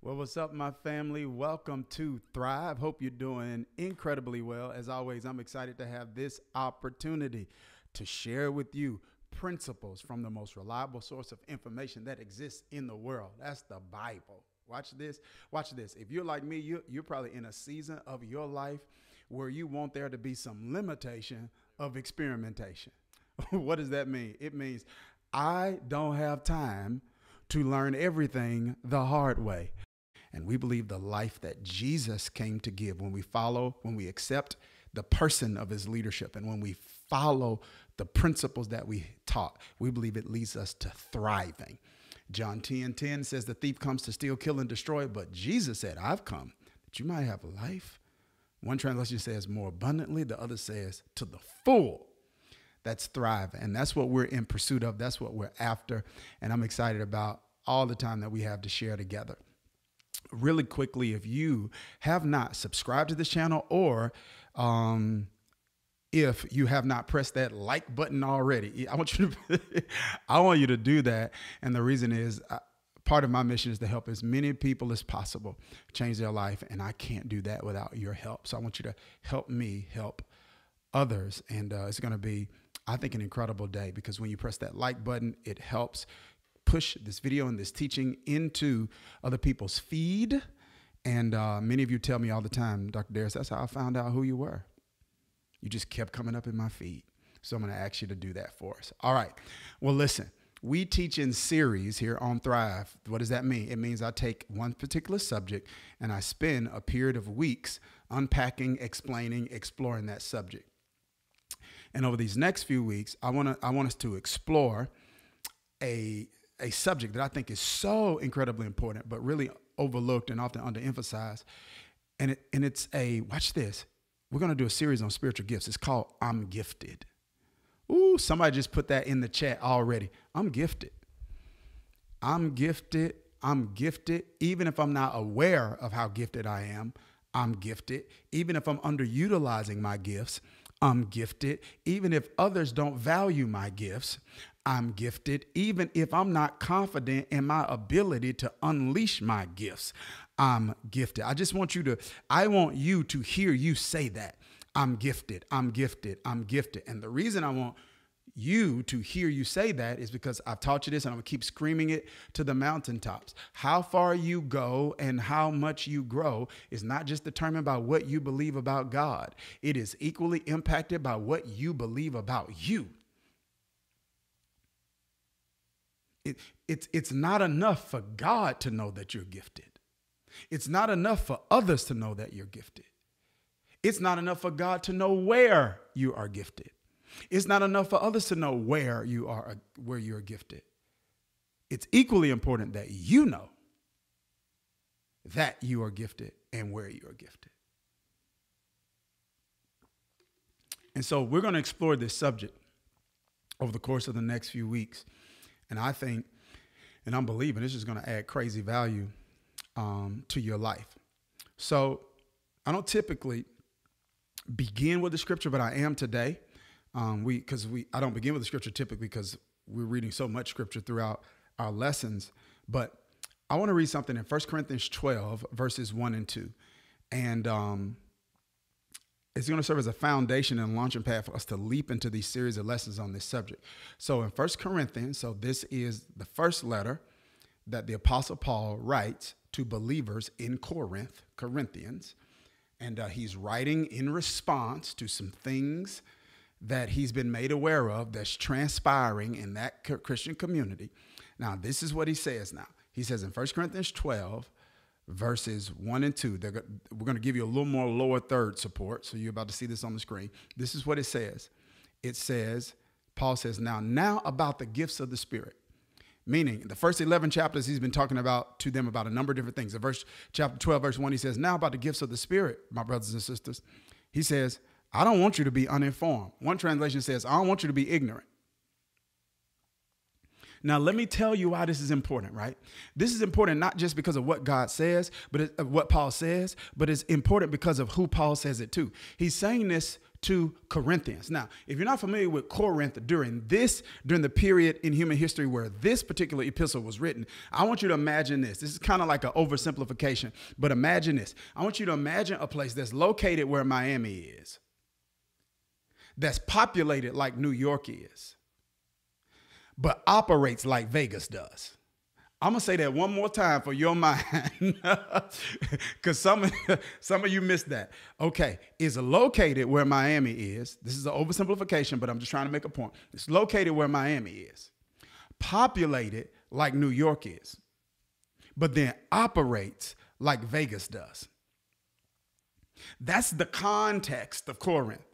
Well, what's up, my family? Welcome to Thrive. Hope you're doing incredibly well. As always, I'm excited to have this opportunity to share with you principles from the most reliable source of information that exists in the world. That's the Bible. Watch this. Watch this. If you're like me, you, you're probably in a season of your life where you want there to be some limitation of experimentation. what does that mean? It means I don't have time to learn everything the hard way. And we believe the life that Jesus came to give when we follow, when we accept the person of his leadership, and when we follow the principles that we taught, we believe it leads us to thriving. John 10 10 says, The thief comes to steal, kill, and destroy, but Jesus said, I've come that you might have life. One translation says more abundantly, the other says to the full. That's thrive. And that's what we're in pursuit of. That's what we're after. And I'm excited about all the time that we have to share together really quickly, if you have not subscribed to this channel or um, if you have not pressed that like button already, I want you to I want you to do that. And the reason is I, uh, part of my mission is to help as many people as possible change their life, and I can't do that without your help. So I want you to help me help others, and uh, it's going to be. I think an incredible day because when you press that like button, it helps push this video and this teaching into other people's feed. And uh, many of you tell me all the time, Dr. Dharius, that's how I found out who you were. You just kept coming up in my feed. So I'm going to ask you to do that for us. All right. Well, listen, we teach in series here on Thrive. What does that mean? It means I take one particular subject and I spend a period of weeks unpacking, explaining, exploring that subject. And over these next few weeks, I want to I want us to explore a a subject that I think is so incredibly important, but really overlooked and often underemphasized. And it and it's a watch this. We're gonna do a series on spiritual gifts. It's called I'm Gifted. Ooh, somebody just put that in the chat already. I'm gifted. I'm gifted. I'm gifted. Even if I'm not aware of how gifted I am, I'm gifted. Even if I'm underutilizing my gifts, I'm gifted. Even if others don't value my gifts, I'm gifted, even if I'm not confident in my ability to unleash my gifts. I'm gifted. I just want you to, I want you to hear you say that. I'm gifted. I'm gifted. I'm gifted. And the reason I want you to hear you say that is because I've taught you this and I'm gonna keep screaming it to the mountaintops. How far you go and how much you grow is not just determined by what you believe about God, it is equally impacted by what you believe about you. It, it's, it's not enough for God to know that you're gifted. It's not enough for others to know that you're gifted. It's not enough for God to know where you are gifted. It's not enough for others to know where you are uh, where you're gifted. It's equally important that you know that you are gifted and where you are gifted. And so we're going to explore this subject over the course of the next few weeks. And I think, and I'm believing this is going to add crazy value um, to your life. So I don't typically begin with the scripture, but I am today. Um, we because we I don't begin with the scripture typically because we're reading so much scripture throughout our lessons. But I want to read something in 1 Corinthians 12, verses 1 and 2. And um, it's going to serve as a foundation and launching pad for us to leap into these series of lessons on this subject. So in First Corinthians, so this is the first letter that the Apostle Paul writes to believers in Corinth, Corinthians, and uh, he's writing in response to some things that he's been made aware of that's transpiring in that Christian community. Now, this is what he says now. He says in 1 Corinthians 12, verses 1 and 2. They're, we're going to give you a little more lower third support. So you're about to see this on the screen. This is what it says. It says, Paul says, now, now about the gifts of the Spirit. Meaning, the first 11 chapters, he's been talking about to them about a number of different things. In verse chapter 12, verse 1, he says, Now about the gifts of the Spirit, my brothers and sisters. He says, I don't want you to be uninformed. One translation says, I don't want you to be ignorant. Now, let me tell you why this is important, right? This is important not just because of what God says, but it, what Paul says, but it's important because of who Paul says it to. He's saying this to Corinthians. Now, if you're not familiar with Corinth during this, during the period in human history where this particular epistle was written, I want you to imagine this. This is kind of like an oversimplification, but imagine this. I want you to imagine a place that's located where Miami is, that's populated like New York is but operates like Vegas does. I'm gonna say that one more time for your mind, because some of, some of you missed that. Okay, is located where Miami is. This is an oversimplification, but I'm just trying to make a point. It's located where Miami is, populated like New York is, but then operates like Vegas does. That's the context of Corinth.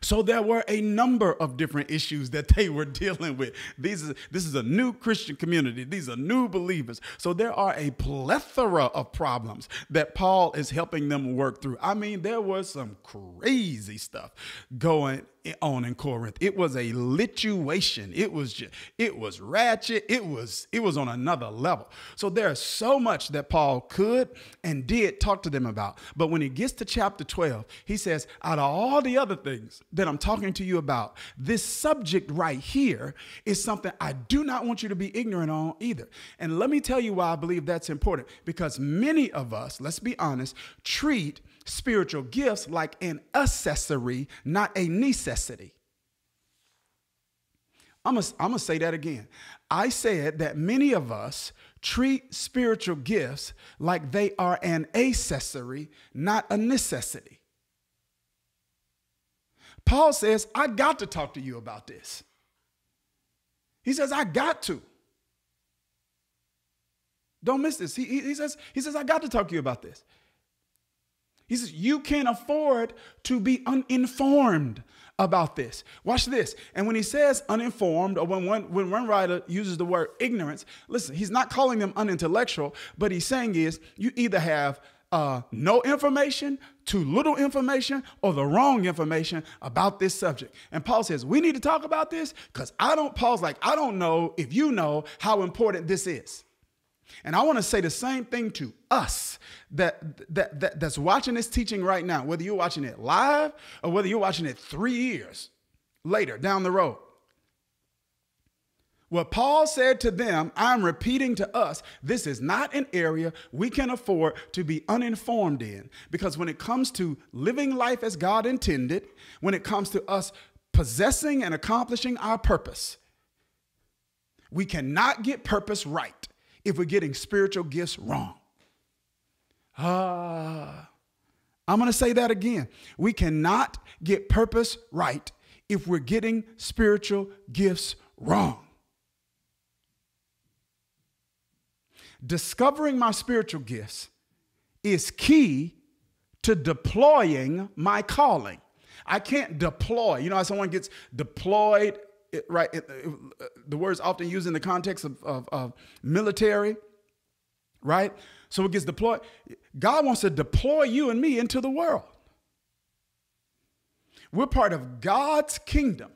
So there were a number of different issues that they were dealing with. These is, this is a new Christian community. These are new believers. So there are a plethora of problems that Paul is helping them work through. I mean, there was some crazy stuff going on in Corinth. It was a lituation. It was just, it was ratchet. It was it was on another level. So there's so much that Paul could and did talk to them about. But when he gets to chapter 12, he says, out of all the other things that I'm talking to you about, this subject right here is something I do not want you to be ignorant on either. And let me tell you why I believe that's important because many of us, let's be honest, treat spiritual gifts like an accessory, not a necessity. I'm going to say that again. I said that many of us treat spiritual gifts like they are an accessory, not a necessity. Paul says, I got to talk to you about this. He says, I got to. Don't miss this. He, he, says, he says, I got to talk to you about this. He says, You can't afford to be uninformed about this. Watch this. And when he says uninformed, or when one, when one writer uses the word ignorance, listen, he's not calling them unintellectual, but he's saying is you either have uh, no information, too little information, or the wrong information about this subject. And Paul says, We need to talk about this because I don't, Paul's like, I don't know if you know how important this is. And I want to say the same thing to us that, that, that, that's watching this teaching right now, whether you're watching it live or whether you're watching it three years later down the road. What Paul said to them, I'm repeating to us, this is not an area we can afford to be uninformed in. Because when it comes to living life as God intended, when it comes to us possessing and accomplishing our purpose, we cannot get purpose right if we're getting spiritual gifts wrong. Ah, uh, I'm going to say that again. We cannot get purpose right if we're getting spiritual gifts wrong. Discovering my spiritual gifts is key to deploying my calling. I can't deploy. You know how someone gets deployed it, right? It, it, uh, the word is often used in the context of, of, of military, right? So it gets deployed. God wants to deploy you and me into the world. We're part of God's kingdom,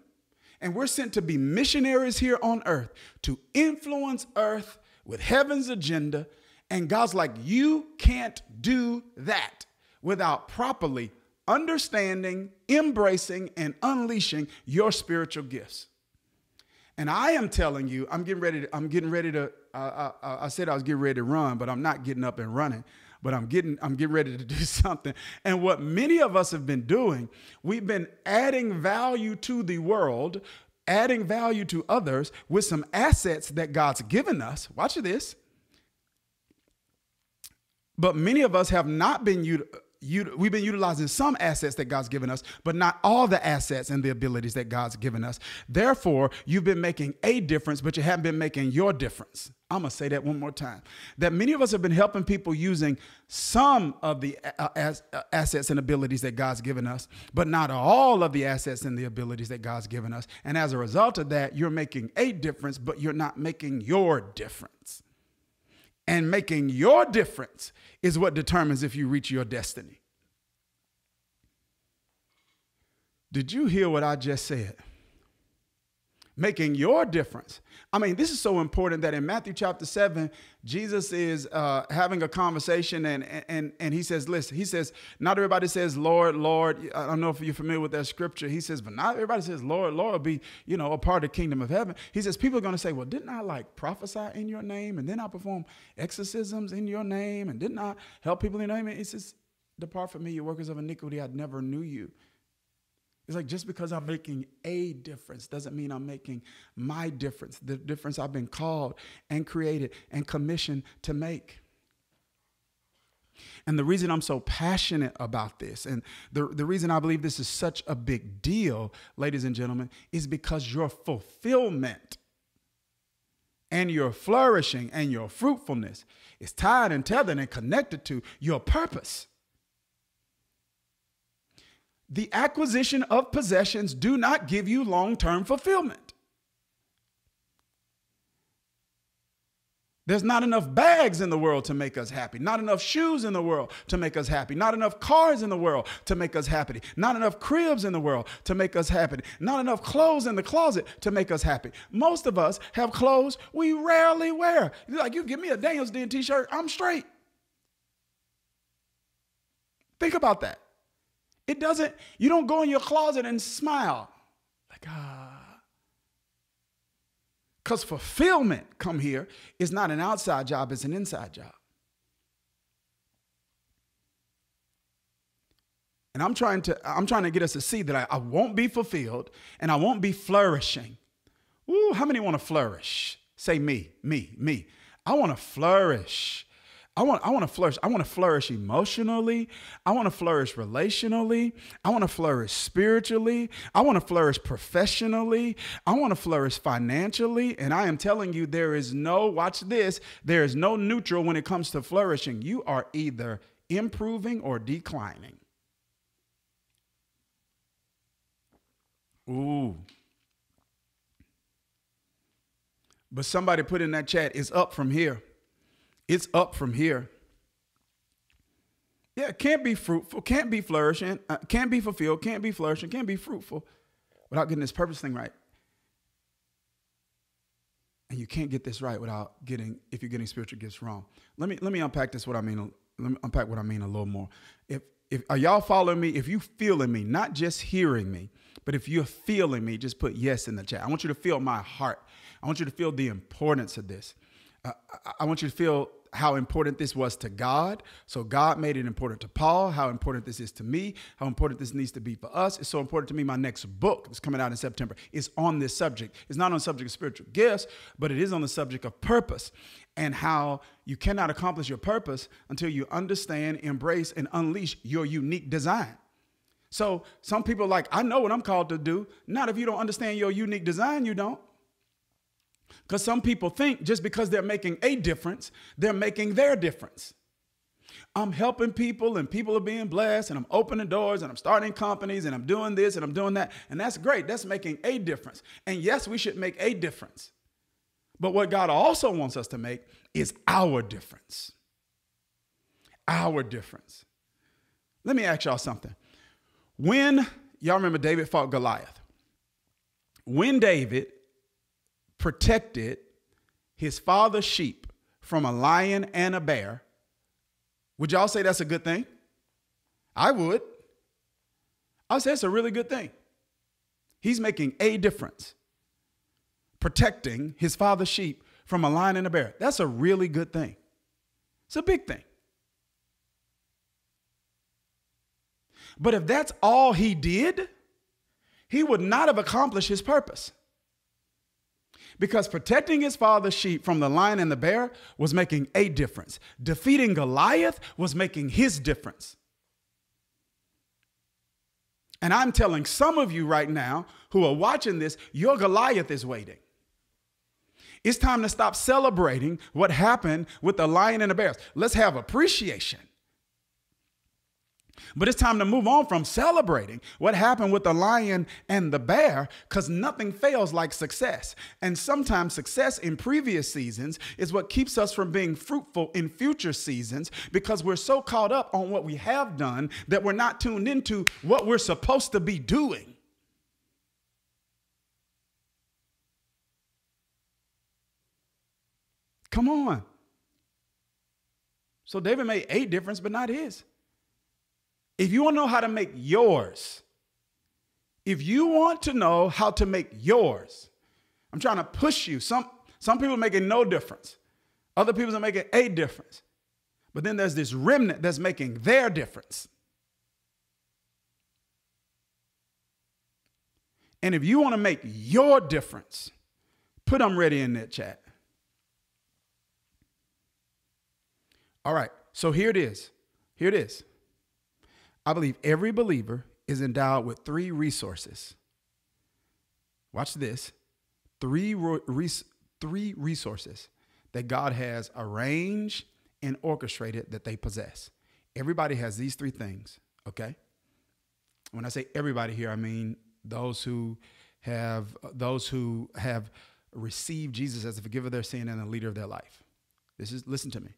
and we're sent to be missionaries here on earth to influence earth with heaven's agenda. And God's like, you can't do that without properly understanding, embracing, and unleashing your spiritual gifts. And I am telling you, I'm getting ready to, I'm getting ready to, uh, I, I said I was getting ready to run, but I'm not getting up and running but I'm getting I'm getting ready to do something. And what many of us have been doing, we've been adding value to the world, adding value to others with some assets that God's given us. Watch this. But many of us have not been we've been utilizing some assets that God's given us, but not all the assets and the abilities that God's given us. Therefore, you've been making a difference, but you haven't been making your difference. I'm going to say that one more time. That many of us have been helping people using some of the uh, uh, assets and abilities that God's given us, but not all of the assets and the abilities that God's given us. And as a result of that, you're making a difference, but you're not making your difference. And making your difference is what determines if you reach your destiny. Did you hear what I just said? Making your difference. I mean, this is so important that in Matthew chapter 7, Jesus is uh, having a conversation and, and, and he says, listen, he says, not everybody says, Lord, Lord. I don't know if you're familiar with that scripture. He says, but not everybody says, Lord, Lord, be, you know, a part of the kingdom of heaven. He says, people are going to say, well, didn't I like prophesy in your name? And then I perform exorcisms in your name? And didn't I help people in your name? He says, depart from me, you workers of iniquity. I never knew you. It's like just because I'm making a difference doesn't mean I'm making my difference, the difference I've been called and created and commissioned to make. And the reason I'm so passionate about this, and the, the reason I believe this is such a big deal, ladies and gentlemen, is because your fulfillment and your flourishing and your fruitfulness is tied and tethered and connected to your purpose. The acquisition of possessions do not give you long-term fulfillment. There's not enough bags in the world to make us happy. Not enough shoes in the world to make us happy. Not enough cars in the world to make us happy. Not enough cribs in the world to make us happy. Not enough clothes in the closet to make us happy. Most of us have clothes we rarely wear. Like, you give me a Daniels Den t shirt, I'm straight. Think about that. It doesn't, you don't go in your closet and smile. Like, ah. Because fulfillment, come here, is not an outside job, it's an inside job. And I'm trying to, I'm trying to get us to see that I, I won't be fulfilled and I won't be flourishing. Ooh, how many want to flourish? Say me, me, me. I want to flourish. I want, I want to flourish. I want to flourish emotionally. I want to flourish relationally. I want to flourish spiritually. I want to flourish professionally. I want to flourish financially. And I am telling you, there is no, watch this, there is no neutral when it comes to flourishing. You are either improving or declining. Ooh. But somebody put in that chat, it's up from here. It's up from here. Yeah, can't be fruitful, can't be flourishing, uh, can't be fulfilled, can't be flourishing, can't be fruitful without getting this purpose thing right. And you can't get this right without getting, if you're getting spiritual gifts wrong. Let me let me unpack this. What I mean. Let me unpack what I mean a little more. If if are y'all following me? If you feeling me, not just hearing me, but if you're feeling me, just put yes in the chat. I want you to feel my heart. I want you to feel the importance of this. Uh, I want you to feel how important this was to God. So God made it important to Paul, how important this is to me, how important this needs to be for us. It's so important to me. My next book that's coming out in September is on this subject. It's not on the subject of spiritual gifts, but it is on the subject of purpose and how you cannot accomplish your purpose until you understand, embrace, and unleash your unique design. So some people like, I know what I'm called to do. Not if you don't understand your unique design, you don't. Because some people think just because they're making a difference, they're making their difference. I'm helping people and people are being blessed and I'm opening doors and I'm starting companies and I'm doing this and I'm doing that. And that's great. That's making a difference. And yes, we should make a difference. But what God also wants us to make is our difference. Our difference. Let me ask y'all something. When y'all remember David fought Goliath, when David protected his father's sheep from a lion and a bear, would y'all say that's a good thing? I would. I say it's a really good thing. He's making a difference, protecting his father's sheep from a lion and a bear. That's a really good thing. It's a big thing. But if that's all he did, he would not have accomplished his purpose because protecting his father's sheep from the lion and the bear was making a difference. Defeating Goliath was making his difference. And I'm telling some of you right now who are watching this, your Goliath is waiting. It's time to stop celebrating what happened with the lion and the bears. Let's have appreciation. But it's time to move on from celebrating what happened with the lion and the bear because nothing fails like success. And sometimes success in previous seasons is what keeps us from being fruitful in future seasons because we're so caught up on what we have done that we're not tuned into what we're supposed to be doing. Come on. So David made a difference, but not his. If you want to know how to make yours, if you want to know how to make yours, I'm trying to push you. Some some people making no difference. Other people are making a difference. But then there's this remnant that's making their difference. And if you want to make your difference, put I'm ready in that chat. All right, so here it is. Here it is. I believe every believer is endowed with three resources. Watch this. Three, res- three resources that God has arranged and orchestrated that they possess. Everybody has these three things, okay? When I say everybody here, I mean those who have those who have received Jesus as the forgiver of their sin and the leader of their life. This is listen to me.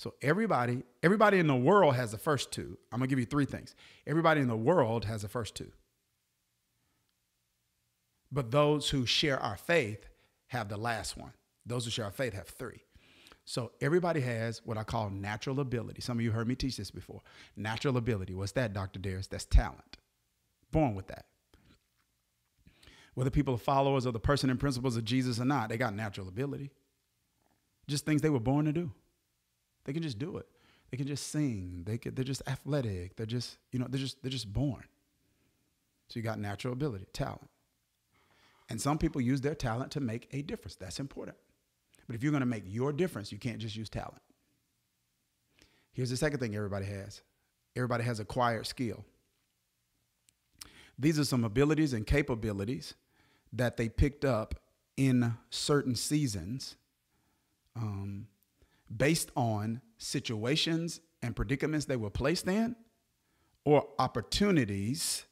So everybody, everybody in the world has the first two. I'm gonna give you three things. Everybody in the world has the first two. But those who share our faith have the last one. Those who share our faith have three. So everybody has what I call natural ability. Some of you heard me teach this before. Natural ability. What's that, Dr. Dharius? That's talent. Born with that whether people are followers of the person and principles of Jesus or not, they got natural ability. Just things they were born to do. They can just do it. They can just sing. They they're just athletic. They're just, you know, they're just, they're just born. So you got natural ability, talent. And some people use their talent to make a difference. That's important. But if you're going to make your difference, you can't just use talent. Here's the second thing everybody has everybody has acquired skill. These are some abilities and capabilities that they picked up in certain seasons um, based on situations and predicaments they were placed in or opportunities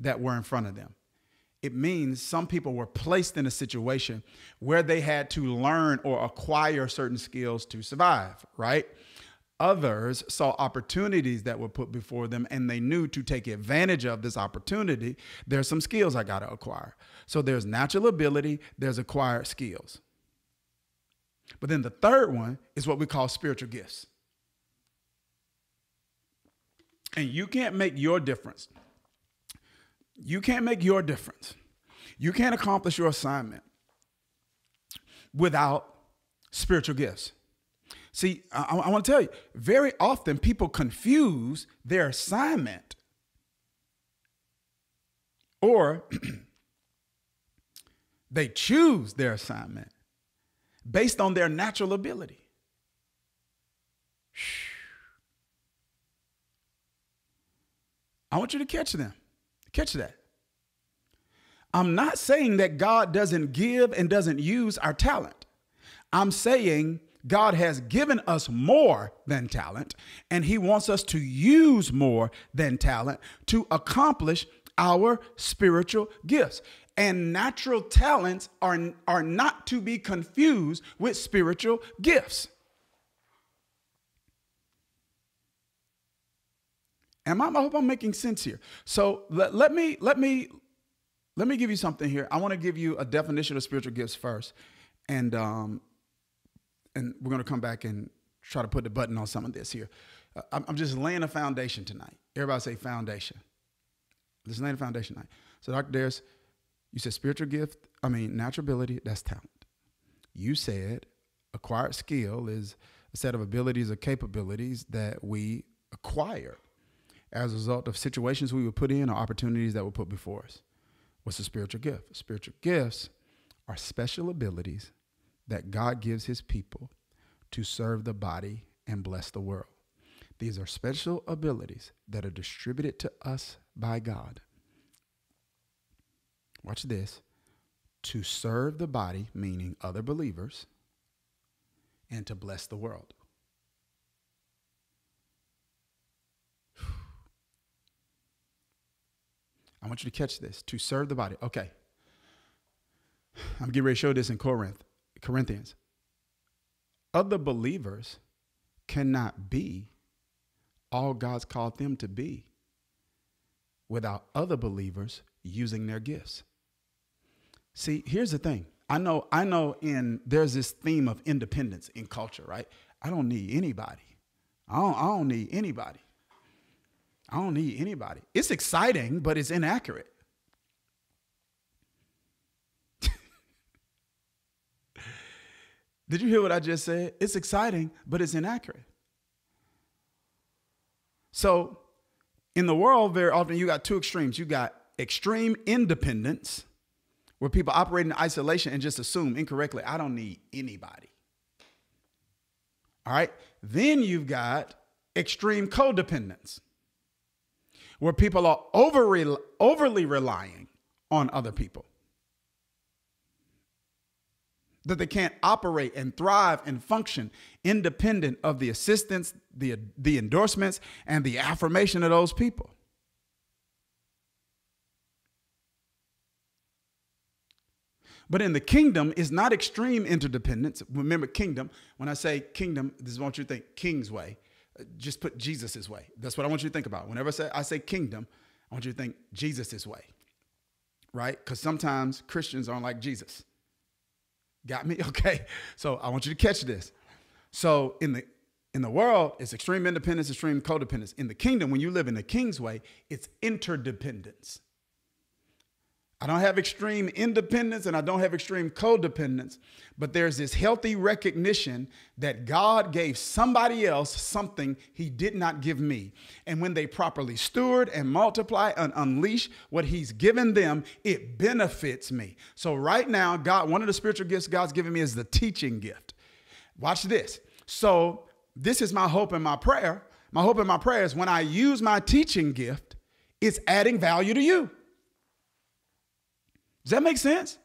that were in front of them. It means some people were placed in a situation where they had to learn or acquire certain skills to survive, right? Others saw opportunities that were put before them and they knew to take advantage of this opportunity, there's some skills I got to acquire. So there's natural ability, there's acquired skills. But then the third one is what we call spiritual gifts. And you can't make your difference. You can't make your difference. You can't accomplish your assignment without spiritual gifts. See, I, I want to tell you, very often people confuse their assignment or they choose their assignment based on their natural ability. I want you to catch them. Catch that. I'm not saying that God doesn't give and doesn't use our talent. I'm saying God has given us more than talent, and He wants us to use more than talent to accomplish our spiritual gifts. And natural talents are, are not to be confused with spiritual gifts. Am I, I hope I'm making sense here. So let, let me let me let me give you something here. I want to give you a definition of spiritual gifts first, and um, and we're to come back and try to put the button on some of this here. Uh, I'm, I'm, just laying a foundation tonight. Everybody say foundation. Let's lay a foundation tonight. So, Dr. Dharius, you said spiritual gift, I mean, natural ability, that's talent. You said acquired skill is a set of abilities or capabilities that we acquire as a result of situations we were put in or opportunities that were put before us. What's a spiritual gift? Spiritual gifts are special abilities that God gives his people to serve the body and bless the world. These are special abilities that are distributed to us by God. Watch this to serve the body, meaning other believers, and to bless the world. I want you to catch this to serve the body. Okay. I'm getting ready to show this in Corinth. Corinthians. Other believers cannot be all God's called them to be without other believers using their gifts. See, here's the thing I know, I know in there's this theme of independence in culture, right? I don't need anybody. I don't, I don't need anybody. I don't need anybody. It's exciting, but it's inaccurate. Did you hear what I just said? It's exciting, but it's inaccurate. So, in the world, very often you got two extremes. You got extreme independence, where people operate in isolation and just assume incorrectly, I don't need anybody. All right. Then you've got extreme codependence, where people are over, overly relying on other people that they can't operate and thrive and function independent of the assistance, the, the endorsements, and the affirmation of those people. But in the kingdom, it's not extreme interdependence. Remember, kingdom, when I say kingdom, this is what you think king's way. Uh, just put Jesus' way. That's what I want you to think about. Whenever I say, I say kingdom, I want you to think Jesus' way, right? Because sometimes Christians aren't like Jesus. Got me? Okay. So I want you to catch this. So in the in the world, it's extreme independence, extreme codependence. In the kingdom, when you live in the king's way, it's interdependence. I don't have extreme independence and I don't have extreme codependence, but there's this healthy recognition that God gave somebody else something he did not give me. And when they properly steward and multiply and unleash what he's given them, it benefits me. So, right now, God, one of the spiritual gifts God's given me is the teaching gift. Watch this. So, this is my hope and my prayer. My hope and my prayer is when I use my teaching gift, it's adding value to you. Does that make sense?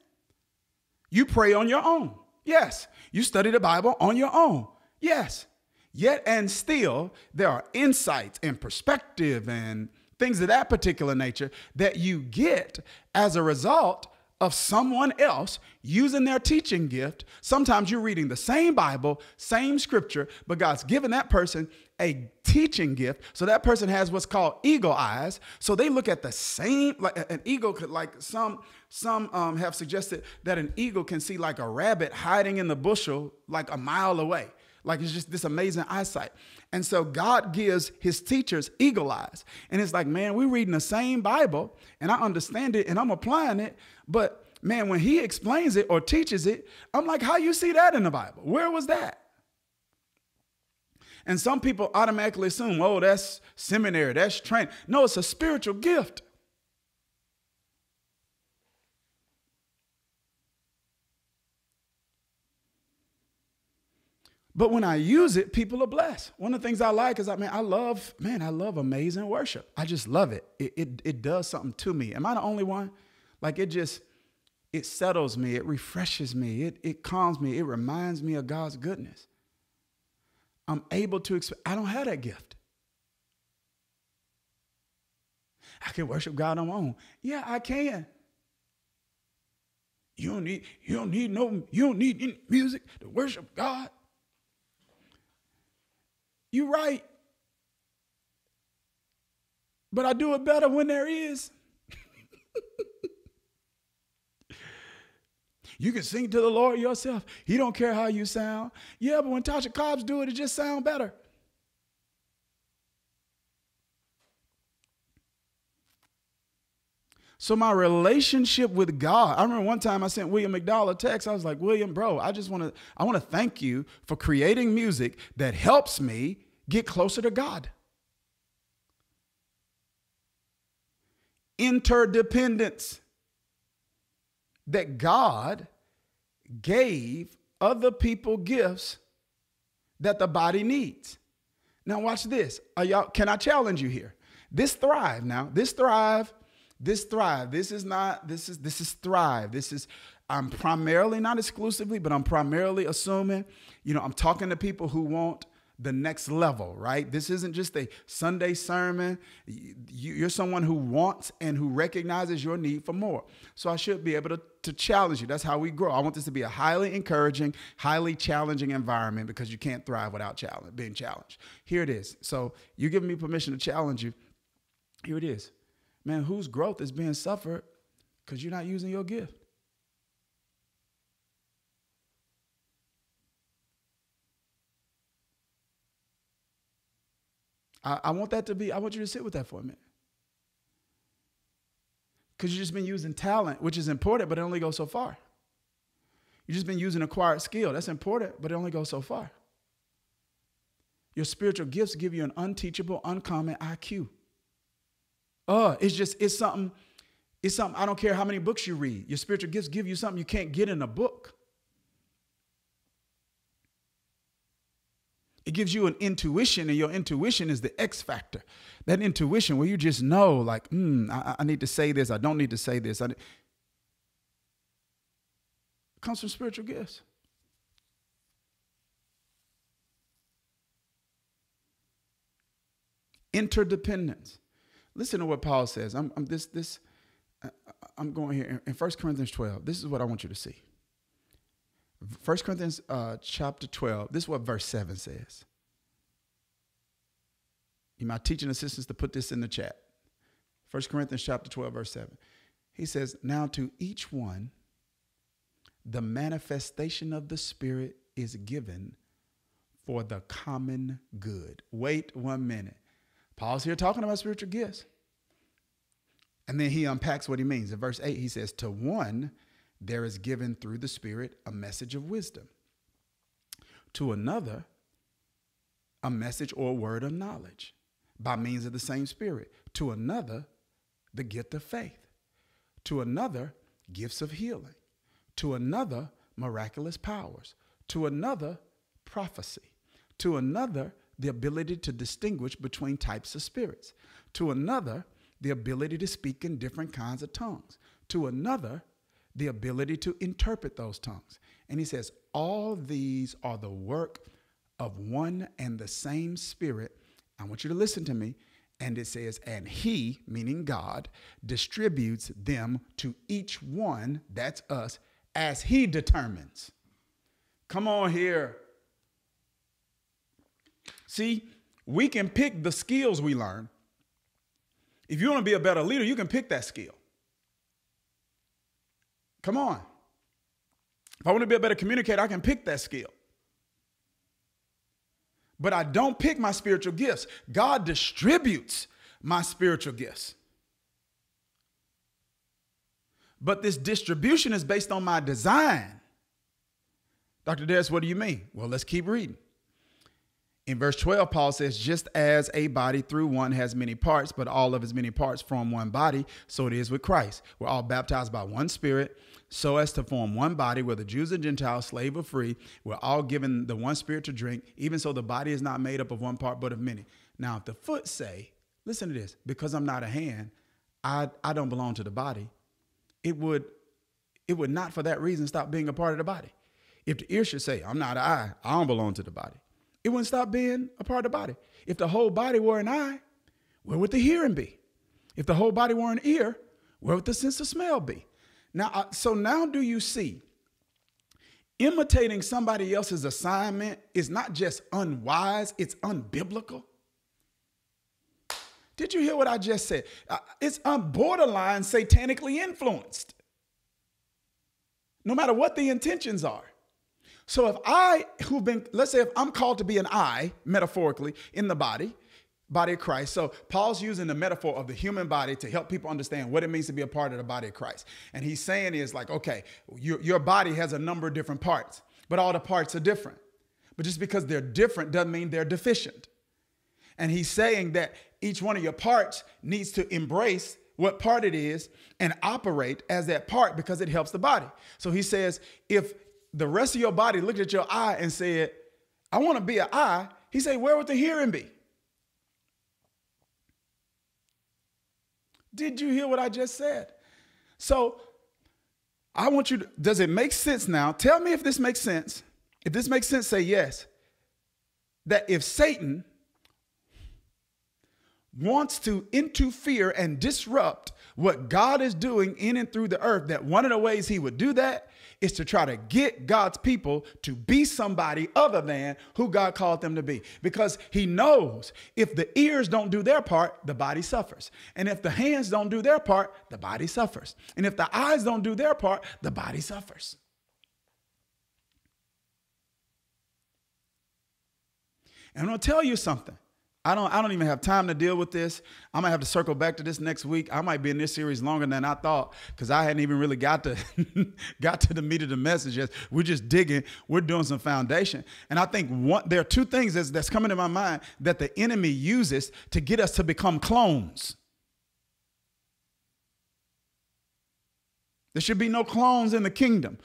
You pray on your own. Yes. You study the Bible on your own. Yes. Yet and still, there are insights and perspective and things of that particular nature that you get as a result of someone else using their teaching gift. Sometimes you're reading the same Bible, same scripture, but God's given that person a teaching gift. So that person has what's called eagle eyes. So they look at the same, like an eagle could, like some, some um, have suggested that an eagle can see like a rabbit hiding in the bushel like a mile away. Like it's just this amazing eyesight. And so God gives his teachers eagle eyes. And it's like, man, we're reading the same Bible and I understand it and I'm applying it. But man, when he explains it or teaches it, I'm like, how you see that in the Bible? Where was that? And some people automatically assume, oh, that's seminary, that's training. No, it's a spiritual gift. But when I use it, people are blessed. One of the things I like is I mean, I love, man, I love amazing worship. I just love it. It, it, it does something to me. Am I the only one? Like it just, it settles me, it refreshes me, it, it calms me, it reminds me of God's goodness. I'm able to, exp- I don't have that gift. I can worship God on my own. Yeah, I can. You don't need, you don't need no, you don't need any music to worship God. You're right. But I do it better when there is. You can sing to the Lord yourself. He don't care how you sound. Yeah, but when Tasha Cobbs do it, it just sound better. So my relationship with God, I remember one time I sent William McDowell a text. I was like, William, bro, I just want to, I want to thank you for creating music that helps me get closer to God. Interdependence. That God gave other people gifts that the body needs. Now watch this. Are y'all can I challenge you here? This thrive now. This thrive this thrive. This is not, this is, this is thrive. This is, I'm primarily, not exclusively, but I'm primarily assuming, you know, I'm talking to people who want the next level, right? This isn't just a Sunday sermon. You're someone who wants and who recognizes your need for more. So I should be able to, to challenge you. That's how we grow. I want this to be a highly encouraging, highly challenging environment because you can't thrive without challenge, being challenged. Here it is. So you give me permission to challenge you. Here it is man, whose growth is being suffered because you're not using your gift? I, I want that to be, I want you to sit with that for a minute. Because you've just been using talent, which is important, but it only goes so far. You've just been using acquired skill. That's important, but it only goes so far. Your spiritual gifts give you an unteachable, uncommon IQ. Uh, it's just, it's something, it's something, I don't care how many books you read. Your spiritual gifts give you something you can't get in a book. It gives you an intuition, and your intuition is the X factor. That intuition where you just know, like, hmm, I, I, need to say this, I don't need to say this. I, comes from spiritual gifts. Interdependence. Listen to what Paul says. I'm, I'm this this I'm going here in 1 Corinthians 12. This is what I want you to see. 1 Corinthians uh, chapter 12. This is what verse 7 says. You my teaching assistants to put this in the chat. 1 Corinthians chapter 12, verse 7. He says, Now to each one, the manifestation of the Spirit is given for the common good. Wait one minute. Paul's here talking about spiritual gifts. And then he unpacks what he means. In verse 8, he says, To one, there is given through the Spirit a message of wisdom. To another, a message or a word of knowledge by means of the same Spirit. To another, the gift of faith. To another, gifts of healing. To another, miraculous powers. To another, prophecy. To another, the ability to distinguish between types of spirits. To another, the ability to speak in different kinds of tongues. To another, the ability to interpret those tongues. And he says, all these are the work of one and the same Spirit. I want you to listen to me. And it says, and he, meaning God, distributes them to each one, that's us, as he determines. Come on here. See, we can pick the skills we learn. If you want to be a better leader, you can pick that skill. Come on. If I want to be a better communicator, I can pick that skill. But I don't pick my spiritual gifts. God distributes my spiritual gifts. But this distribution is based on my design. Dr. Des, what do you mean? Well, let's keep reading. In verse 12, Paul says, Just as a body through one has many parts, but all of its many parts form one body, so it is with Christ. We're all baptized by one spirit, so as to form one body, whether Jews or Gentiles, slave or free. We're all given the one spirit to drink, even so the body is not made up of one part, but of many. Now, if the foot say, Listen to this, because I'm not a hand, I, I don't belong to the body, it would, it would not for that reason stop being a part of the body. If the ear should say, I'm not an eye, I don't belong to the body it wouldn't stop being a part of the body. If the whole body were an eye, where would the hearing be? If the whole body were an ear, where would the sense of smell be? Now, uh, so now do you see? Imitating somebody else's assignment is not just unwise, it's unbiblical. Did you hear what I just said? Uh, it's borderline satanically influenced. No matter what the intentions are. So if I, who've been, let's say if I'm called to be an eye, metaphorically, in the body, body of Christ. So Paul's using the metaphor of the human body to help people understand what it means to be a part of the body of Christ. And he's saying is like, okay, your, your body has a number of different parts, but all the parts are different. But just because they're different doesn't mean they're deficient. And he's saying that each one of your parts needs to embrace what part it is and operate as that part because it helps the body. So he says, if the rest of your body looked at your eye and said, I want to be an eye, he said, Where would the hearing be? Did you hear what I just said? So I want you to, does it make sense now? Tell me if this makes sense. If this makes sense, say yes. That if Satan wants to interfere and disrupt what God is doing in and through the earth, that one of the ways he would do that is to try to get God's people to be somebody other than who God called them to be. Because he knows if the ears don't do their part, the body suffers. And if the hands don't do their part, the body suffers. And if the eyes don't do their part, the body suffers. And I'm going to tell you something. I don't I don't even have time to deal with this. I might have to circle back to this next week. I might be in this series longer than I thought because I hadn't even really got to got to the meat of the message. Yet. We're just digging. We're doing some foundation. And I think one, there are two things that's, that's coming to my mind that the enemy uses to get us to become clones. There should be no clones in the kingdom.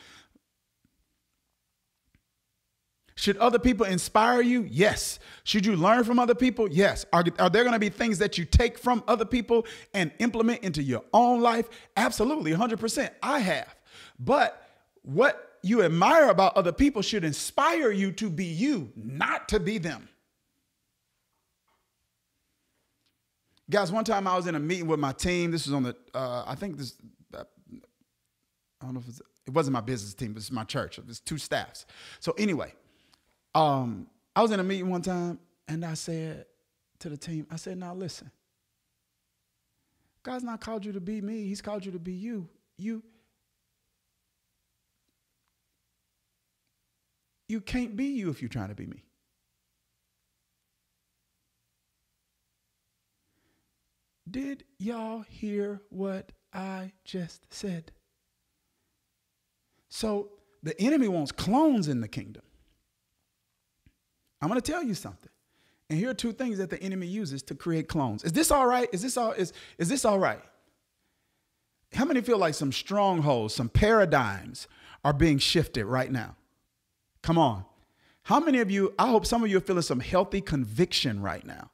Should other people inspire you? Yes. Should you learn from other people? Yes. Are, are there going to be things that you take from other people and implement into your own life? Absolutely, 100%. I have. But what you admire about other people should inspire you to be you, not to be them. Guys, one time I was in a meeting with my team. This was on the, uh, I think this, uh, I don't know if it wasn't my business team, but it's my church. It was two staffs. So anyway, um, I was in a meeting one time and I said to the team, I said, now listen. God's not called you to be me, He's called you to be you. You you can't be you if you're trying to be me. Did y'all hear what I just said? So the enemy wants clones in the kingdom. I'm going to tell you something. And here are two things that the enemy uses to create clones. Is this all right? Is this all is is this all right? How many feel like some strongholds, some paradigms are being shifted right now? Come on. How many of you, I hope some of you are feeling some healthy conviction right now.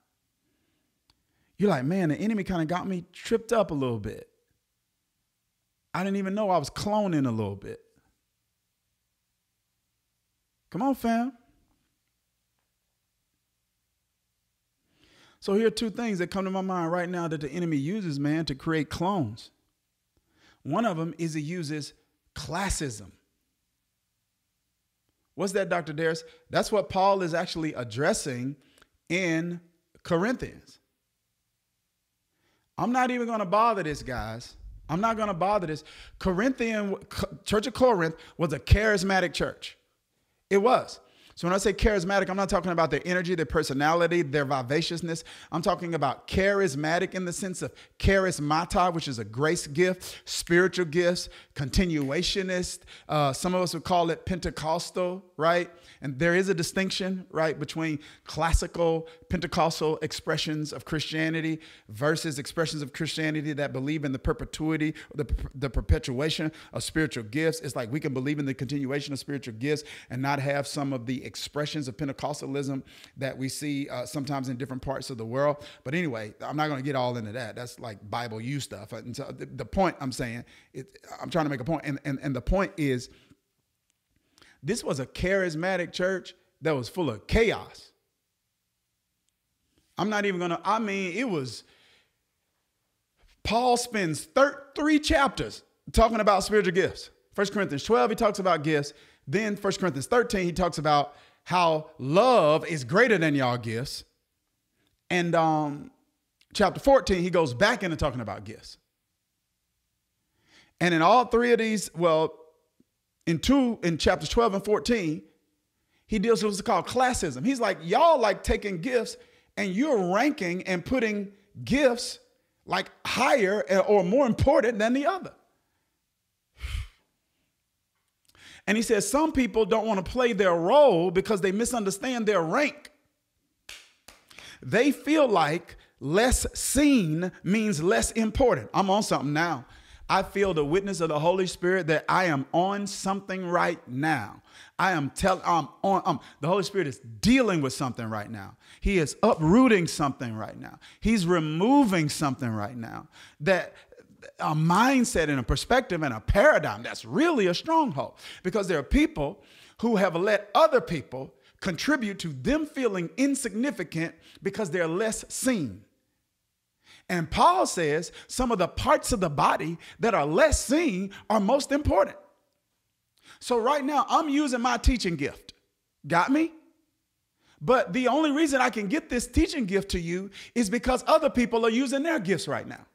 You're like, man, the enemy kind of got me tripped up a little bit. I didn't even know I was cloning a little bit. Come on, fam. So here are two things that come to my mind right now that the enemy uses, man, to create clones. One of them is he uses classism. What's that, Dr. Dharius? That's what Paul is actually addressing in Corinthians. I'm not even going to bother this, guys. I'm not going to bother this. Corinthian Church of Corinth was a charismatic church. It was. So when I say charismatic, I'm not talking about their energy, their personality, their vivaciousness. I'm talking about charismatic in the sense of charismata, which is a grace gift, spiritual gifts, continuationist. Uh, some of us would call it Pentecostal, right? And there is a distinction, right, between classical Pentecostal expressions of Christianity versus expressions of Christianity that believe in the perpetuity, the, the perpetuation of spiritual gifts. It's like we can believe in the continuation of spiritual gifts and not have some of the expressions of Pentecostalism that we see uh, sometimes in different parts of the world. But anyway, I'm not going to get all into that. That's like Bible you stuff. And so the, the point I'm saying, it, I'm trying to make a point, and, and, and the point is this was a charismatic church that was full of chaos. I'm not even gonna, I mean, it was, Paul spends thir- three chapters talking about spiritual gifts. First Corinthians 12, he talks about gifts. Then First Corinthians 13, he talks about how love is greater than y'all gifts. And um, chapter 14, he goes back into talking about gifts. And in all three of these, well, in two, in chapters 12 and 14, he deals with what's called classism. He's like, y'all like taking gifts and you're ranking and putting gifts like higher or more important than the other. And he says some people don't want to play their role because they misunderstand their rank. They feel like less seen means less important. I'm on something now. I feel the witness of the Holy Spirit that I am on something right now. I am telling, I'm on, um, the Holy Spirit is dealing with something right now. He is uprooting something right now. He's removing something right now that a mindset and a perspective and a paradigm that's really a stronghold because there are people who have let other people contribute to them feeling insignificant because they're less seen. And Paul says some of the parts of the body that are less seen are most important. So right now, I'm using my teaching gift. Got me? But the only reason I can get this teaching gift to you is because other people are using their gifts right now.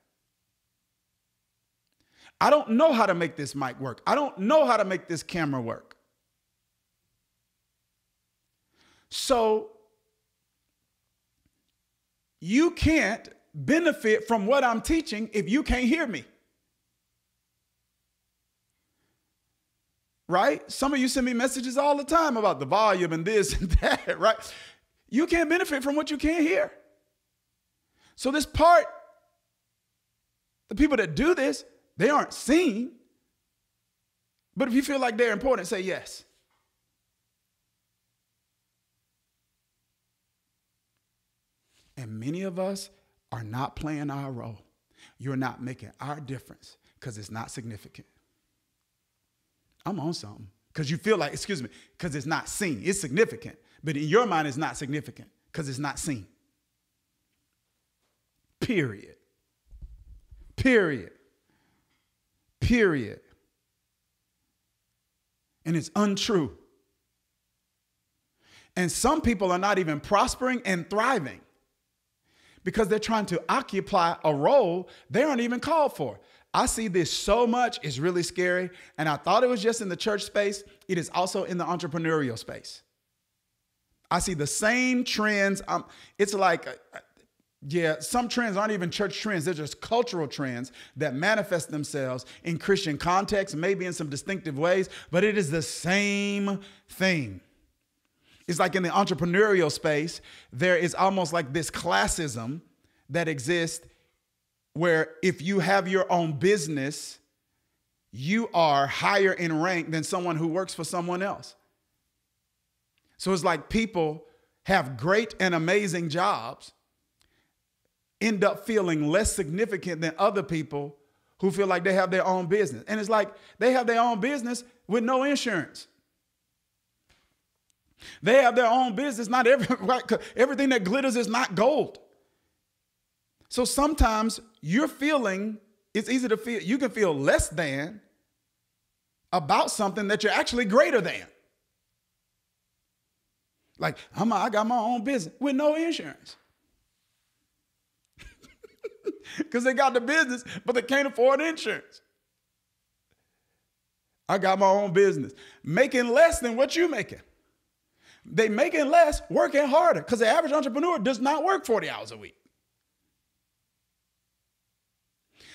I don't know how to make this mic work. I don't know how to make this camera work. So you can't benefit from what I'm teaching if you can't hear me. Right? Some of you send me messages all the time about the volume and this and that, right? You can't benefit from what you can't hear. So, this part, the people that do this, they aren't seen. But if you feel like they're important, say yes. And many of us are not playing our role. You're not making our difference because it's not significant. I'm on something. Because you feel like, excuse me, because it's not seen. It's significant. But in your mind, it's not significant because it's not seen. Period. Period. Period. And it's untrue. And some people are not even prospering and thriving because they're trying to occupy a role they aren't even called for. I see this so much, it's really scary. And I thought it was just in the church space, it is also in the entrepreneurial space. I see the same trends. Um, it's like, uh, yeah, some trends aren't even church trends. They're just cultural trends that manifest themselves in Christian context, maybe in some distinctive ways, but it is the same thing. It's like in the entrepreneurial space, there is almost like this classism that exists where if you have your own business, you are higher in rank than someone who works for someone else. So it's like people have great and amazing jobs, end up feeling less significant than other people who feel like they have their own business. And it's like they have their own business with no insurance. They have their own business. Not every, right, everything that glitters is not gold. So sometimes you're feeling, it's easy to feel, you can feel less than about something that you're actually greater than. Like, I'm, I got my own business with no insurance. Because they got the business, but they can't afford insurance. I got my own business, making less than what you're making. They making less, working harder because the average entrepreneur does not work 40 hours a week.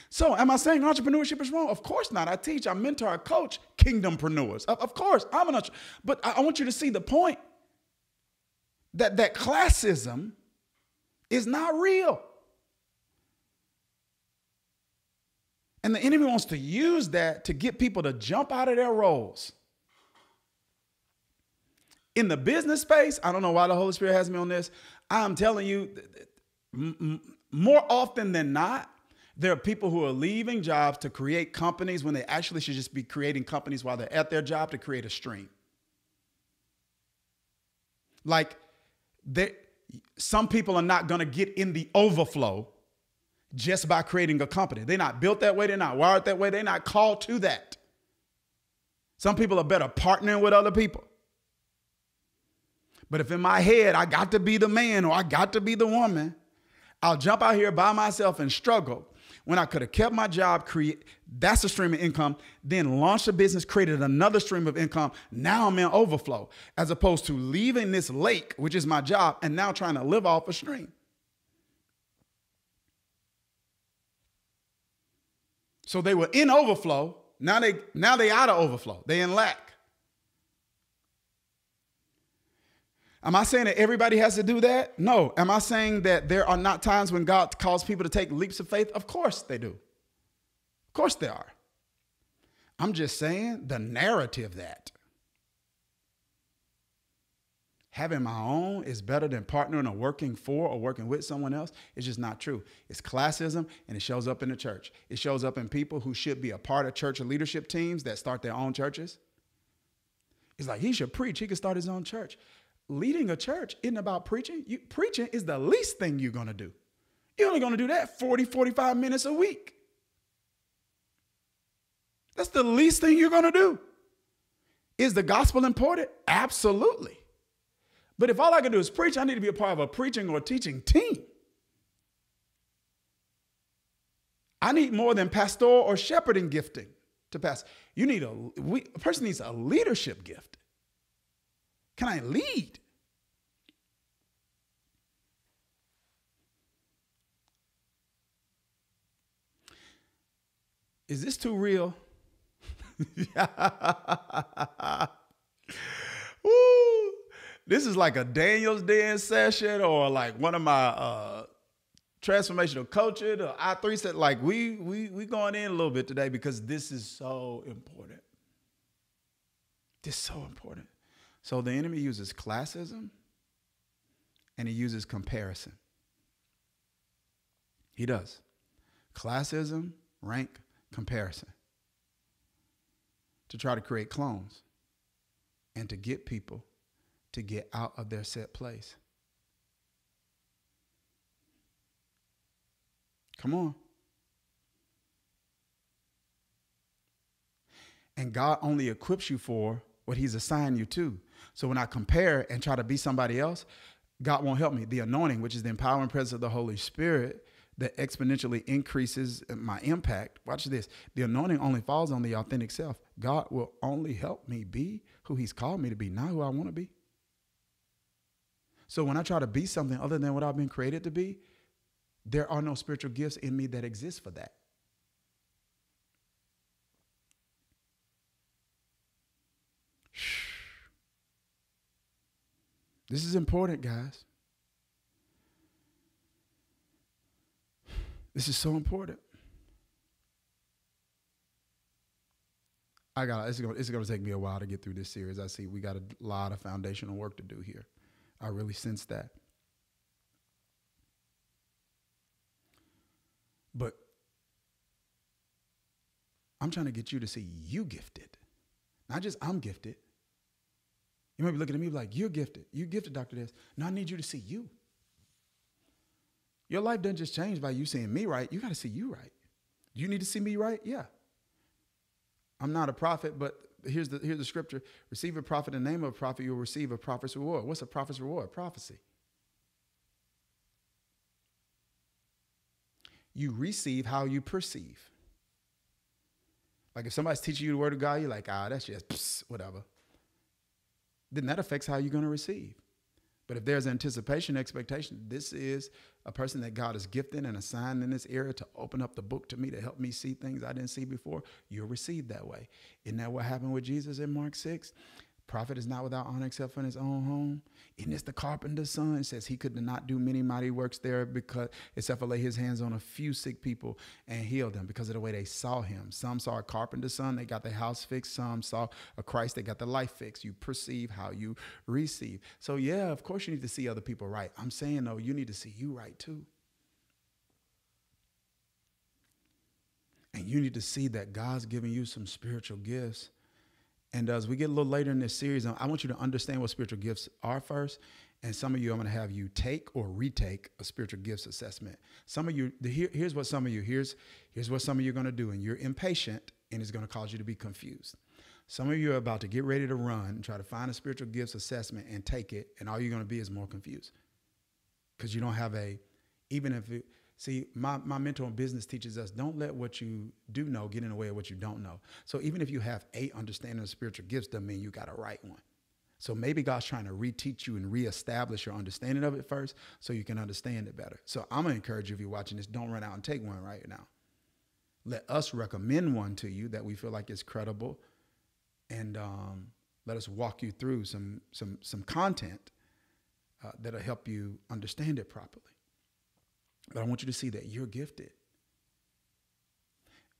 So, am I saying entrepreneurship is wrong? Of course not. I teach, I mentor, I coach kingdompreneurs. Of, of course, I'm an entrepreneur. But I, I want you to see the point that that classism is not real. And the enemy wants to use that to get people to jump out of their roles. In the business space, I don't know why the Holy Spirit has me on this. I'm telling you, more often than not, there are people who are leaving jobs to create companies when they actually should just be creating companies while they're at their job to create a stream. Like, they, some people are not going to get in the overflow just by creating a company. They're not built that way, they're not wired that way, they're not called to that. Some people are better partnering with other people. But if in my head I got to be the man or I got to be the woman, I'll jump out here by myself and struggle when I could have kept my job, create that's a stream of income, then launched a business, created another stream of income. Now I'm in overflow, as opposed to leaving this lake, which is my job, and now trying to live off a stream. So they were in overflow. Now they now they out of overflow. They in lack. Am I saying that everybody has to do that? No. Am I saying that there are not times when God calls people to take leaps of faith? Of course they do. Of course they are. I'm just saying the narrative that having my own is better than partnering or working for or working with someone else It's just not true. It's classism and it shows up in the church. It shows up in people who should be a part of church leadership teams that start their own churches. It's like he should preach, he could start his own church leading a church isn't about preaching. You, preaching is the least thing you're going to do. You're only going to do that 40, 45 minutes a week. That's the least thing you're going to do. Is the gospel important? Absolutely. But if all I can do is preach, I need to be a part of a preaching or teaching team. I need more than pastoral or shepherding gifting to pass. You need a, we, a person needs a leadership gift. Can I lead? Is this too real? Woo! This is like a Daniel's Den session or like one of my uh transformational coaching or I3 said like we we we going in a little bit today because this is so important. This is so important. So the enemy uses classism and he uses comparison. He does. Classism, rank, comparison. To try to create clones and to get people to get out of their set place. Come on. And God only equips you for what He's assigned you to. So when I compare and try to be somebody else, God won't help me. The anointing, which is the empowering presence of the Holy Spirit, that exponentially increases my impact. Watch this. The anointing only falls on the authentic self. God will only help me be who He's called me to be, not who I want to be. So when I try to be something other than what I've been created to be, there are no spiritual gifts in me that exist for that. This is important, guys. This is so important. I got it's going it's going to take me a while to get through this series. I see we got a lot of foundational work to do here. I really sense that. But I'm trying to get you to see you gifted. Not just I'm gifted. You might be looking at me like, you're gifted. You're gifted, Dr. Des. No, I need you to see you. Your life doesn't just change by you seeing me right. You got to see you right. You need to see me right? Yeah. I'm not a prophet, but here's the here's the scripture. Receive a prophet in the name of a prophet, you'll receive a prophet's reward. What's a prophet's reward? Prophecy. You receive how you perceive. Like if somebody's teaching you the word of God, you're like, ah, that's just whatever then that affects how you're going to receive. But if there's anticipation, expectation, this is a person that God is gifting and assigned in this area to open up the book to me to help me see things I didn't see before, you'll receive that way. Isn't that what happened with Jesus in Mark 6? Prophet is not without honor except for his own home. Isn't this the carpenter's son? It says he could not do many mighty works there because except for lay his hands on a few sick people and heal them because of the way they saw him. Some saw a carpenter's son, they got their house fixed. Some saw a Christ, they got their life fixed. You perceive how you receive. So yeah, of course you need to see other people right. I'm saying though, you need to see you right too. And you need to see that God's giving you some spiritual gifts and uh, as we get a little later in this series, I want you to understand what spiritual gifts are first. And some of you, I'm going to have you take or retake a spiritual gifts assessment. Some of you, here, here's what some of you, here's, here's what some of you are going to do. And you're impatient and it's going to cause you to be confused. Some of you are about to get ready to run and try to find a spiritual gifts assessment and take it. And all you're going to be is more confused because you don't have a, even if it, See, my, my mentor in business teaches us don't let what you do know get in the way of what you don't know. So even if you have a understanding of spiritual gifts, doesn't mean you got a right one. So maybe God's trying to reteach you and reestablish your understanding of it first so you can understand it better. So I'm to encourage you if you're watching this, don't run out and take one right now. Let us recommend one to you that we feel like is credible and um, let us walk you through some, some, some content uh, that'll help you understand it properly. But I want you to see that you're gifted.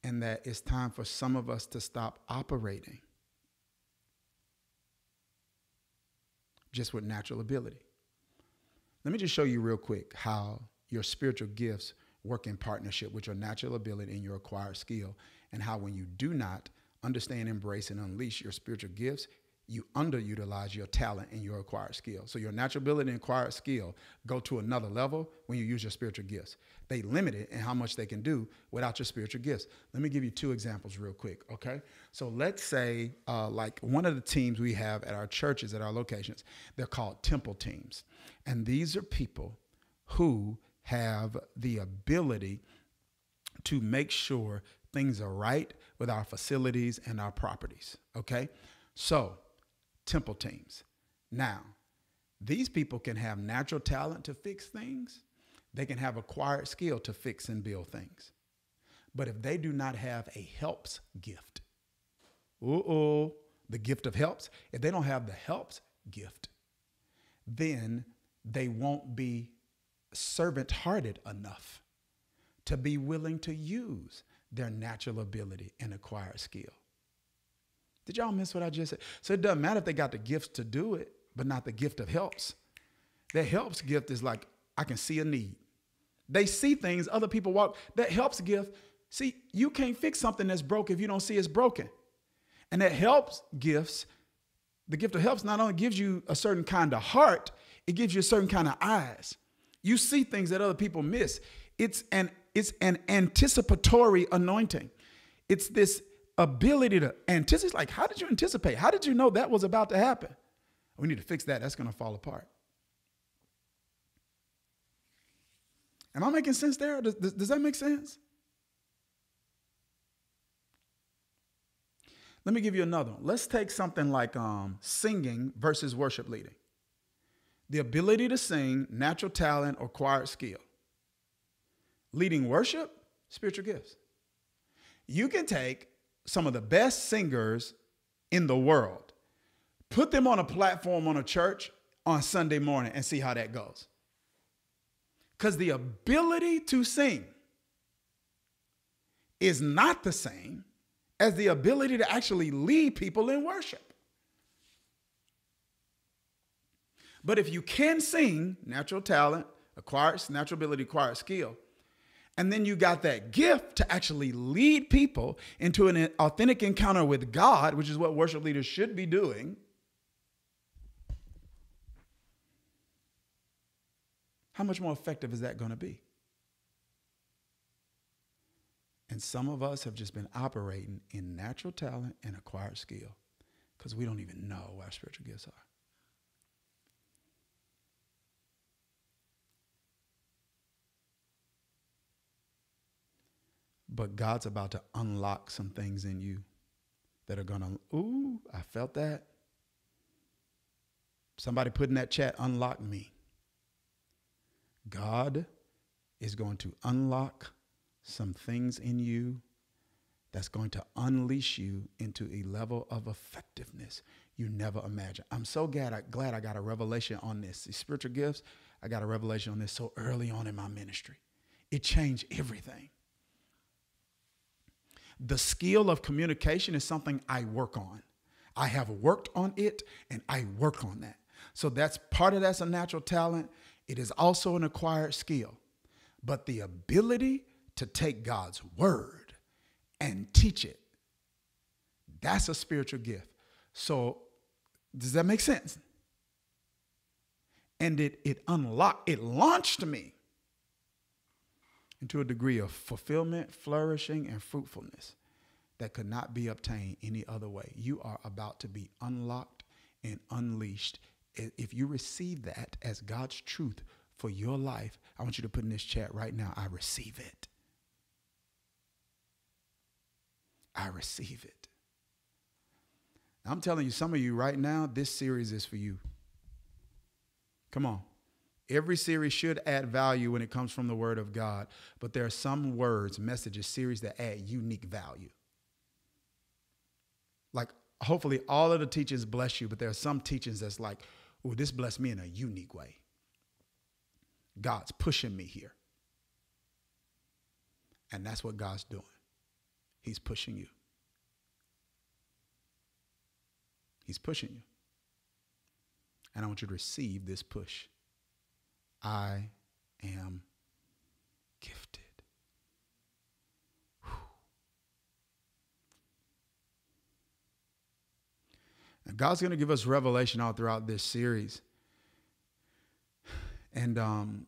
And that it's time for some of us to stop operating just with natural ability. Let me just show you real quick how your spiritual gifts work in partnership with your natural ability and your acquired skill, and how when you do not understand, embrace, and unleash your spiritual gifts, you underutilize your talent and your acquired skill. So your natural ability and acquired skill go to another level when you use your spiritual gifts. They limit it in how much they can do without your spiritual gifts. Let me give you two examples real quick, okay? So let's say uh, like one of the teams we have at our churches, at our locations, they're called temple teams. And these are people who have the ability to make sure things are right with our facilities and our properties, okay? So temple teams. Now, these people can have natural talent to fix things, they can have acquired skill to fix and build things. But if they do not have a helps gift, oh, the gift of helps, if they don't have the helps gift, then they won't be servant hearted enough to be willing to use their natural ability and acquire skill. Did y'all miss what I just said? So it doesn't matter if they got the gifts to do it, but not the gift of helps. That helps gift is like, I can see a need. They see things other people walk. That helps gift. See, you can't fix something that's broken if you don't see it's broken. And that helps gifts, the gift of helps not only gives you a certain kind of heart, it gives you a certain kind of eyes. You see things that other people miss. It's an it's an anticipatory anointing. It's this ability to anticipate. Like, how did you anticipate? How did you know that was about to happen? We need to fix that. That's going to fall apart. Am I making sense there? Does, does, does that make sense? Let me give you another one. Let's take something like um, singing versus worship leading. The ability to sing, natural talent, or acquired skill. Leading worship, spiritual gifts. You can take some of the best singers in the world, put them on a platform on a church on Sunday morning, and see how that goes. Because the ability to sing is not the same as the ability to actually lead people in worship. But if you can sing, natural talent, acquired natural ability, acquired skill, and then you got that gift to actually lead people into an authentic encounter with God, which is what worship leaders should be doing. How much more effective is that going to be? And some of us have just been operating in natural talent and acquired skill because we don't even know our spiritual gifts are. But God's about to unlock some things in you that are going to, ooh, I felt that. Somebody put in that chat, unlock me. God is going to unlock some things in you that's going to unleash you into a level of effectiveness you never imagined. I'm so glad I, glad I got a revelation on this. The spiritual gifts, I got a revelation on this so early on in my ministry. It changed everything. The skill of communication is something I work on. I have worked on it and I work on that. So that's part of that's a natural talent. It is also an acquired skill. But the ability to take God's word and teach it. That's a spiritual gift. So, does that make sense? And it, it unlocked, it launched me into a degree of fulfillment, flourishing, and fruitfulness that could not be obtained any other way. You are about to be unlocked and unleashed. If you receive that as God's truth for your life, I want you to put in this chat right now I receive it. I receive it. I'm telling you, some of you right now, this series is for you. Come on. Every series should add value when it comes from the Word of God, but there are some words, messages, series that add unique value. Like, hopefully, all of the teachings bless you, but there are some teachings that's like, oh, this blessed me in a unique way. God's pushing me here. And that's what God's doing. He's pushing you. He's pushing you. And I want you to receive this push. I am gifted. And God's going to give us revelation all throughout this series. And um,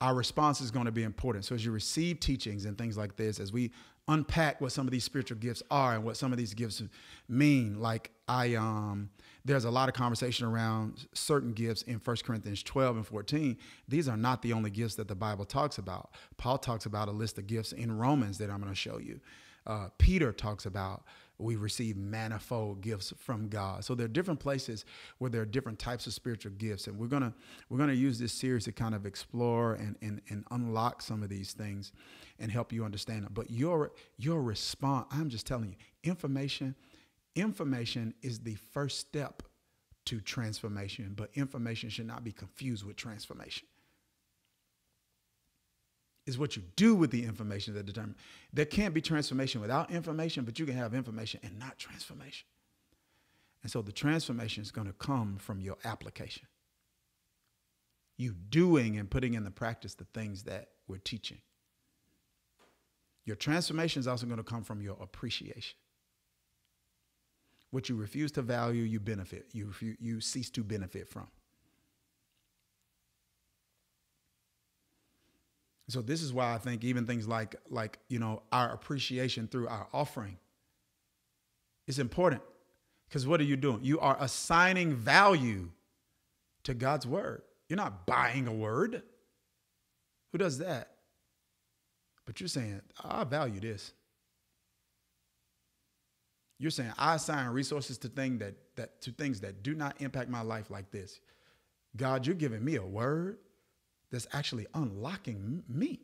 our response is going to be important. So as you receive teachings and things like this, as we unpack what some of these spiritual gifts are and what some of these gifts mean, like I um there's a lot of conversation around certain gifts in 1 Corinthians 12 and 14. These are not the only gifts that the Bible talks about. Paul talks about a list of gifts in Romans that I'm going to show you. Uh, Peter talks about we receive manifold gifts from God. So there are different places where there are different types of spiritual gifts. And we're gonna we're gonna use this series to kind of explore and and, and unlock some of these things and help you understand them. But your your response, I'm just telling you, information, information is the first step to transformation, but information should not be confused with transformation is what you do with the information that determines. There can't be transformation without information, but you can have information and not transformation. And so the transformation is going to come from your application. You doing and putting in the practice the things that we're teaching. Your transformation is also going to come from your appreciation. What you refuse to value, you benefit. You, you, cease to benefit from. So this is why I think even things like like you know our appreciation through our offering is important. Because what are you doing? You are assigning value to God's word. You're not buying a word. Who does that? But you're saying, I value this. You're saying I assign resources to things that, that to things that do not impact my life like this. God, you're giving me a word that's actually unlocking me.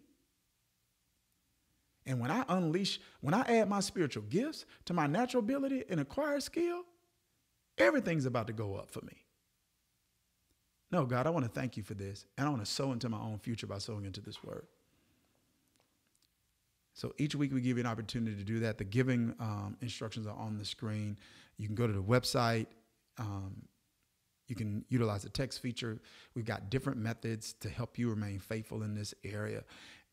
And when I unleash, when I add my spiritual gifts to my natural ability and acquire skill, everything's about to go up for me. No, God, I want to thank you for this. And I want to sow into my own future by sowing into this word. So each week we give you an opportunity to do that. The giving um, instructions are on the screen. You can go to the website. Um, you can utilize the text feature. We've got different methods to help you remain faithful in this area.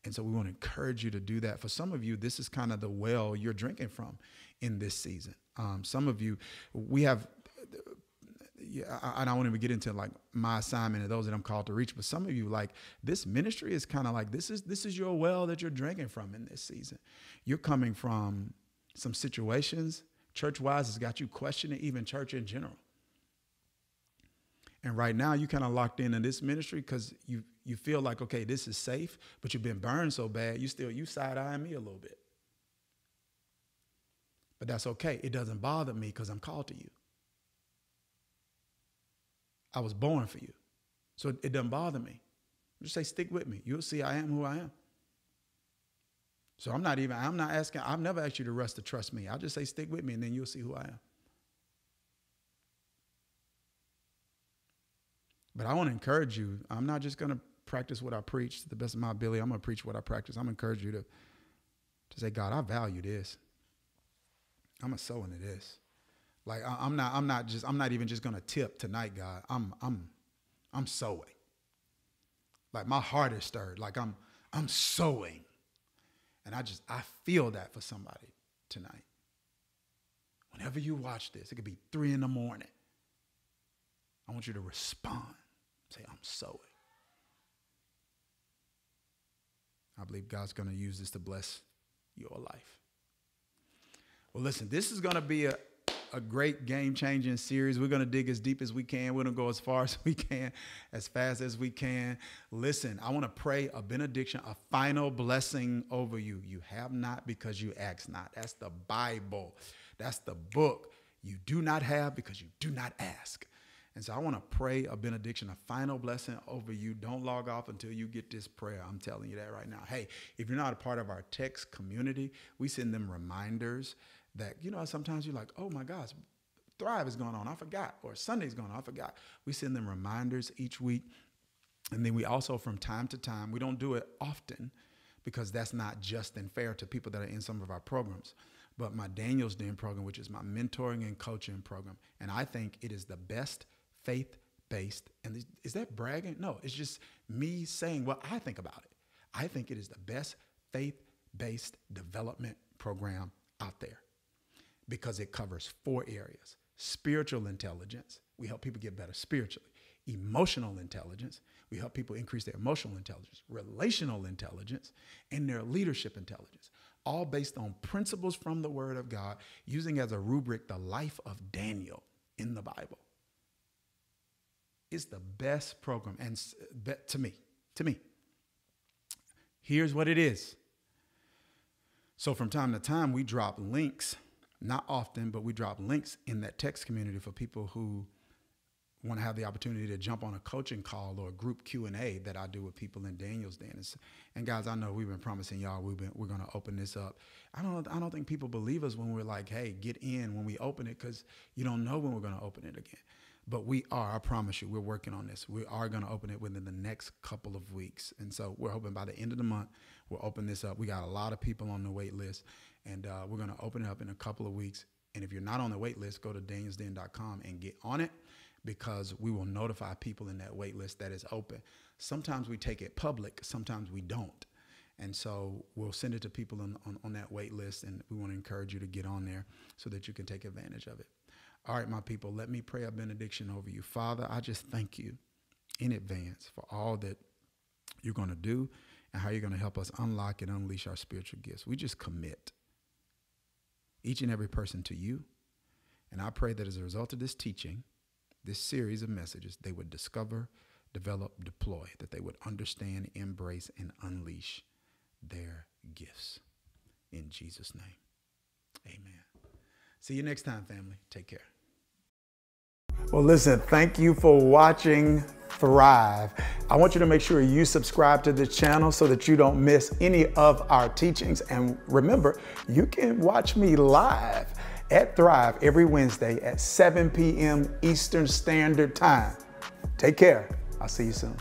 And so we want to encourage you to do that. For some of you, this is kind of the well you're drinking from in this season. Um, some of you, we have, yeah, I, I don't want to even get into like my assignment and those that I'm called to reach, but some of you, like this ministry is kind of like this is this is your well that you're drinking from in this season. You're coming from some situations, church wise, has got you questioning even church in general. And right now, you kind of locked in in this ministry because you you feel like okay, this is safe, but you've been burned so bad, you still you side eyeing me a little bit. But that's okay. It doesn't bother me because I'm called to you. I was born for you, so it, doesn't bother me. Just say, stick with me. You'll see I am who I am. So I'm not even. I'm not asking. I've never asked you to rest to trust me. I'll just say, stick with me, and then you'll see who I am. But I want to encourage you. I'm not just going to practice what I preach to the best of my ability. I'm going to preach what I practice. I'm going to encourage you to, to say, God, I value this. I'm a sow into this. Like I, am not, I'm not just, I'm not even just gonna tip tonight, God. I'm, I'm, I'm sowing. Like my heart is stirred. Like I'm, I'm sowing, and I just, I feel that for somebody tonight. Whenever you watch this, it could be three in the morning. I want you to respond. Say, I'm sowing. I believe God's going to use this to bless your life. Well, listen, this is going to be a, a great game changing series. We're going to dig as deep as we can. We're going to go as far as we can, as fast as we can. Listen, I want to pray a benediction, a final blessing over you. You have not because you ask not. That's the Bible, that's the book. You do not have because you do not ask. And so I want to pray a benediction, a final blessing over you. Don't log off until you get this prayer. I'm telling you that right now. Hey, if you're not a part of our text community, we send them reminders that, you know, sometimes you're like, oh my gosh, Thrive is going on. I forgot. Or Sunday's going on. I forgot. We send them reminders each week. And then we also, from time to time, we don't do it often because that's not just and fair to people that are in some of our programs. But my Daniel's Den program, which is my mentoring and coaching program, and I think it is the best faith based. And is that bragging? No, it's just me saying what I think about it. I think it is the best faith based development program out there because it covers four areas spiritual intelligence, we help people get better spiritually, emotional intelligence, we help people increase their emotional intelligence, relational intelligence, and their leadership intelligence, all based on principles from the Word of God, using as a rubric the life of Daniel in the Bible. It's the best program, and to me, to me. Here's what it is. So from time to time, we drop links not often, but we drop links in that text community for people who want to have the opportunity to jump on a coaching call or a group Q&A that I do with people in Daniel's Den. And, guys, I know we've been promising y'all we've been we're going to open this up. I don't I don't think people believe us when we're like, "Hey, get in when we open it cuz you don't know when we're going to open it again." But we are, I promise you, we're working on this. We are going to open it within the next couple of weeks. And so we're hoping by the end of the month, we'll open this up. We got a lot of people on the wait list, and uh, we're going to open it up in a couple of weeks. And if you're not on the wait list, go to danielsden.com and get on it because we will notify people in that wait list that is open. Sometimes we take it public, sometimes we don't. And so we'll send it to people on, on, on that wait list, and we want to encourage you to get on there so that you can take advantage of it. All right, my people, let me pray a benediction over you. Father, I just thank you in advance for all that you're going to do and how you're going to help us unlock and unleash our spiritual gifts. We just commit each and every person to you. And I pray that as a result of this teaching, this series of messages, they would discover, develop, deploy, that they would understand, embrace, and unleash their gifts. In Jesus' name, amen. See you next time, family. Take care. Well, listen, thank you for watching Thrive. I want you to make sure you subscribe to the channel so that you don't miss any of our teachings. And remember, you can watch me live at Thrive every Wednesday at 7 p.m. Eastern Standard Time. Take care. I'll see you soon.